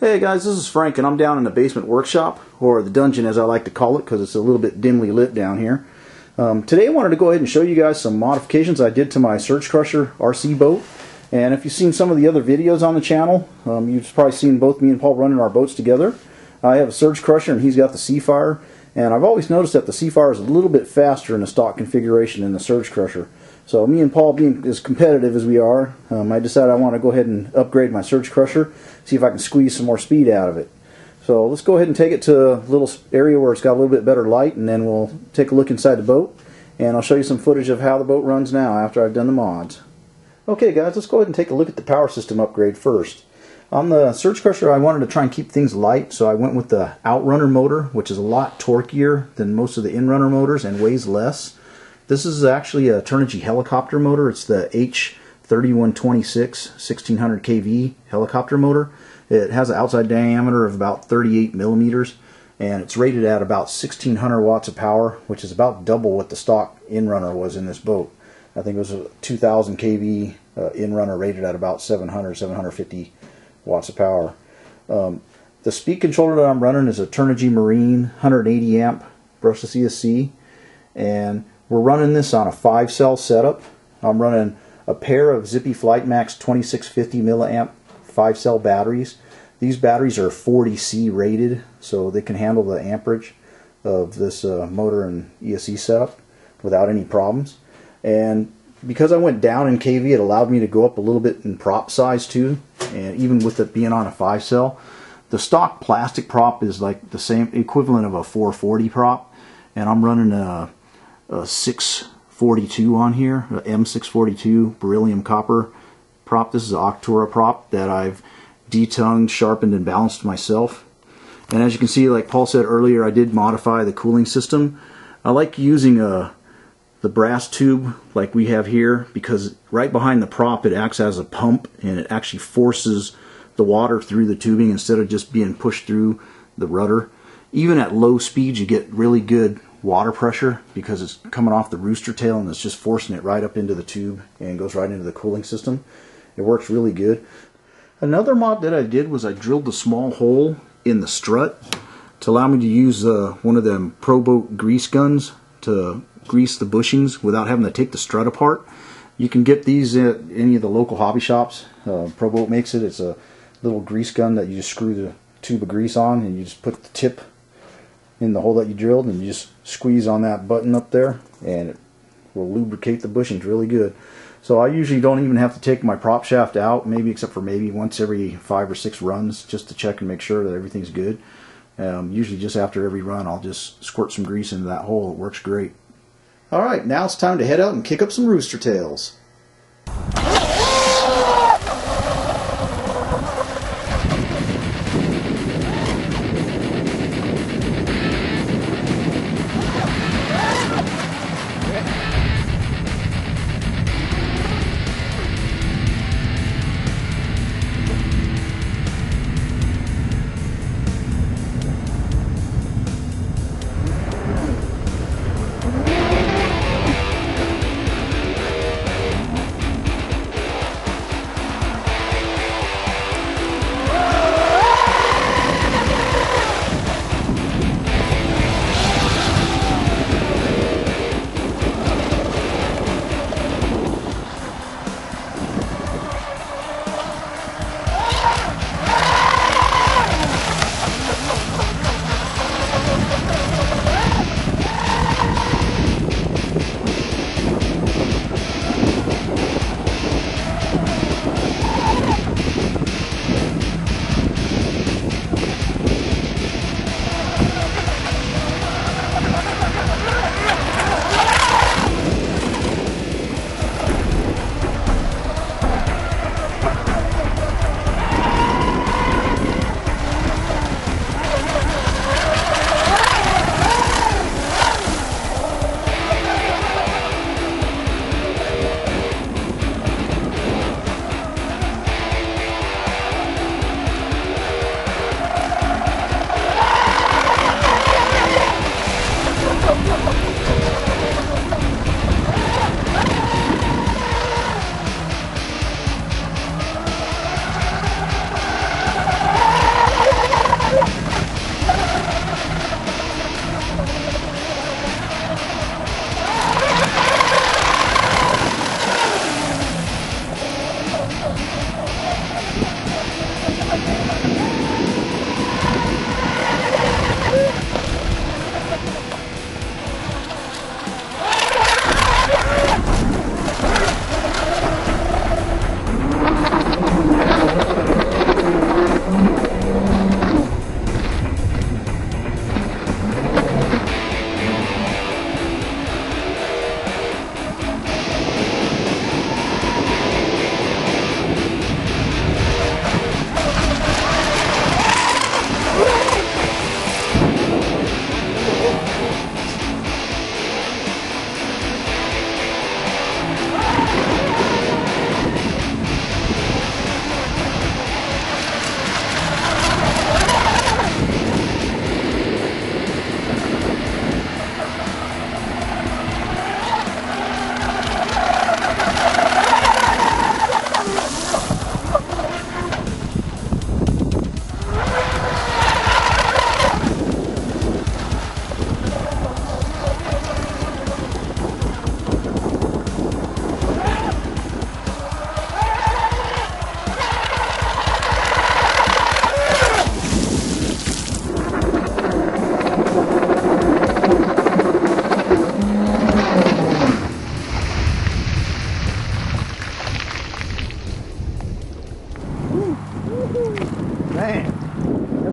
Hey guys, this is Frank and I'm down in the basement workshop, or the dungeon as I like to call it because it's a little bit dimly lit down here. Um, today I wanted to go ahead and show you guys some modifications I did to my Surge Crusher RC boat. And if you've seen some of the other videos on the channel, um, you've probably seen both me and Paul running our boats together. I have a Surge Crusher and he's got the Seafire. And I've always noticed that the Seafire is a little bit faster in the stock configuration than the Surge Crusher. So me and Paul, being as competitive as we are, um, I decided I want to go ahead and upgrade my Surge Crusher, see if I can squeeze some more speed out of it. So let's go ahead and take it to a little area where it's got a little bit better light, and then we'll take a look inside the boat, and I'll show you some footage of how the boat runs now after I've done the mods. Okay guys, let's go ahead and take a look at the power system upgrade first. On the Surge Crusher, I wanted to try and keep things light, so I went with the Outrunner motor, which is a lot torqueier than most of the Inrunner motors and weighs less. This is actually a Turnigy helicopter motor. It's the H3126 1600 kV helicopter motor. It has an outside diameter of about 38 millimeters and it's rated at about 1600 watts of power, which is about double what the stock Inrunner was in this boat. I think it was a 2000 kV uh, Inrunner rated at about 700, 750 watts of power. Um, the speed controller that I'm running is a Turnigy Marine 180 amp brushless ESC and we're running this on a five cell setup. I'm running a pair of Zippy Flight Max 2650 milliamp five cell batteries. These batteries are 40C rated, so they can handle the amperage of this uh, motor and ESC setup without any problems. And because I went down in KV, it allowed me to go up a little bit in prop size too. And even with it being on a five cell, the stock plastic prop is like the same equivalent of a 440 prop. And I'm running a a 642 on here, a M642 beryllium copper prop. This is an Octura prop that I've detongued, sharpened, and balanced myself. And as you can see, like Paul said earlier, I did modify the cooling system. I like using a the brass tube like we have here because right behind the prop it acts as a pump and it actually forces the water through the tubing instead of just being pushed through the rudder. Even at low speeds you get really good water pressure because it's coming off the rooster tail and it's just forcing it right up into the tube and goes right into the cooling system. It works really good. Another mod that I did was I drilled a small hole in the strut to allow me to use uh, one of them ProBoat grease guns to grease the bushings without having to take the strut apart. You can get these at any of the local hobby shops. Uh, ProBoat makes it. It's a little grease gun that you just screw the tube of grease on and you just put the tip in the hole that you drilled and you just squeeze on that button up there and it will lubricate the bushings really good. So I usually don't even have to take my prop shaft out, maybe except for maybe once every five or six runs just to check and make sure that everything's good. Um, usually just after every run I'll just squirt some grease into that hole. It works great. Alright, now it's time to head out and kick up some rooster tails.